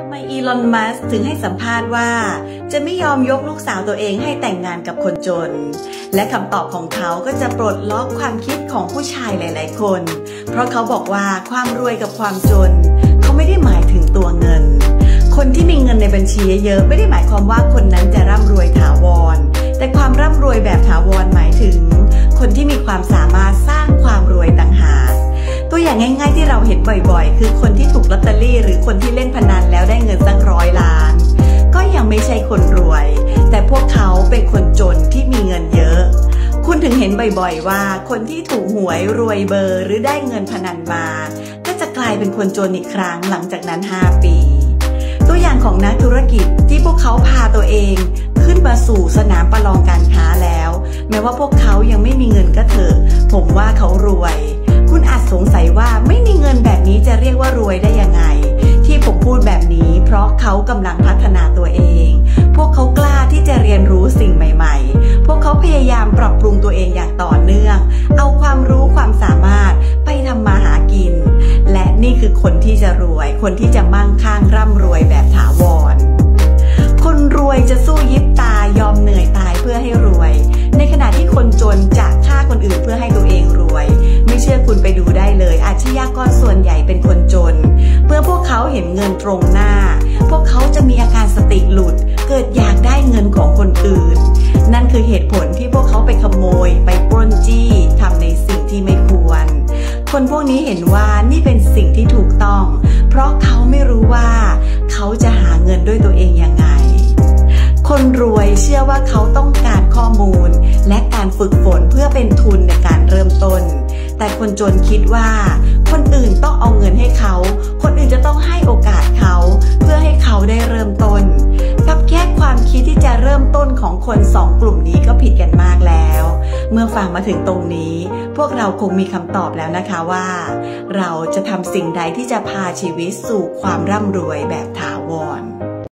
ทำไมอีลอน มัสถึงให้สัมภาษณ์ว่า จะไม่ยอมยกลูกสาวตัวเองให้แต่งงานกับคนจน และคำตอบของเขาก็จะปลดล็อกความคิดของผู้ชายหลาย ๆ คน เพราะเขาบอกว่าความรวยกับความจน เขาไม่ได้หมายถึงตัวเงิน คนที่มีเงินในบัญชีเยอะๆไม่ได้หมายความว่าคนนั้นจะร่ำรวยถาวร แต่ความร่ำรวยแบบถาวรหมายถึง คนที่มีความสามารถสร้างความรวยต่างหากตัวอย่างง่าย ๆ ที่เราเห็นบ่อย ๆ คือคนที่ถูกลอตเตอรี่ หรือคนที่เล่นพนัน คนจนที่มีเงินเยอะ คุณถึงเห็นบ่อยๆว่า คนที่ถูกหวยรวยเบอร์ หรือได้เงินพนันมา ก็จะกลายเป็นคนจนอีกครั้งหลังจากนั้น 5 ปี ตัวอย่างของนักธุรกิจที่พวกเขาพาตัวเองขึ้นมาสู่สนามประลองการค้าแล้ว แม้ว่าพวกเขายังไม่มีเงินก็เถอะ ผมว่าเขารวย คุณอาจสงสัยว่าไม่มีเงินแบบนี้จะเรียกว่ารวยได้ยังไง ที่ผมพูดแบบนี้ เพราะเขากำลังพัฒนาตัวเอง คือคนที่จะรวย คนที่จะมั่งคั่งร่ำรวยแบบถาวร คนรวยจะสู้ยิบตายอมเหนื่อยตายเพื่อให้รวย ในขณะที่คนจนจะฆ่าคนอื่นเพื่อให้ตัวเองรวย ไม่เชื่อคุณไปดูได้เลย อาชญากรส่วนใหญ่เป็นคนจน เมื่อพวกเขาเห็นเงินตรงหน้า พวกเขาจะมีอาการสติหลุด เกิดอยากได้เงินของคนอื่น นั่นคือเหตุผลที่พวกเขาไปขโมย ไปปล้นจี้ทำในสิ่งที่ไม่ควร คนพวกนี้เห็นว่า เขาจะหาเงินด้วยตัวเองยังไง คนรวยเชื่อว่าเขาต้องการข้อมูล และการฝึกฝนเพื่อเป็นทุนในการเริ่มต้น แต่คนจนคิดว่า คนอื่นต้องเอาเงินให้เขา คนอื่นจะต้องให้โอกาสเขา เพื่อให้เขาได้เริ่มต้น กับแค่ความคิดที่จะเริ่มต้นของคนสองกลุ่มนี้ เมื่อฟังมาถึงตรงนี้ พวกเราคงมีคำตอบแล้วนะคะว่า เราจะทำสิ่งใดที่จะพาชีวิตสู่ความร่ำรวยแบบถาวร